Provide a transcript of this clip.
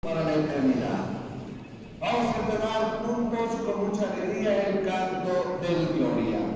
para la eternidad. Vamos a entonar juntos con mucha alegría el canto del Gloria.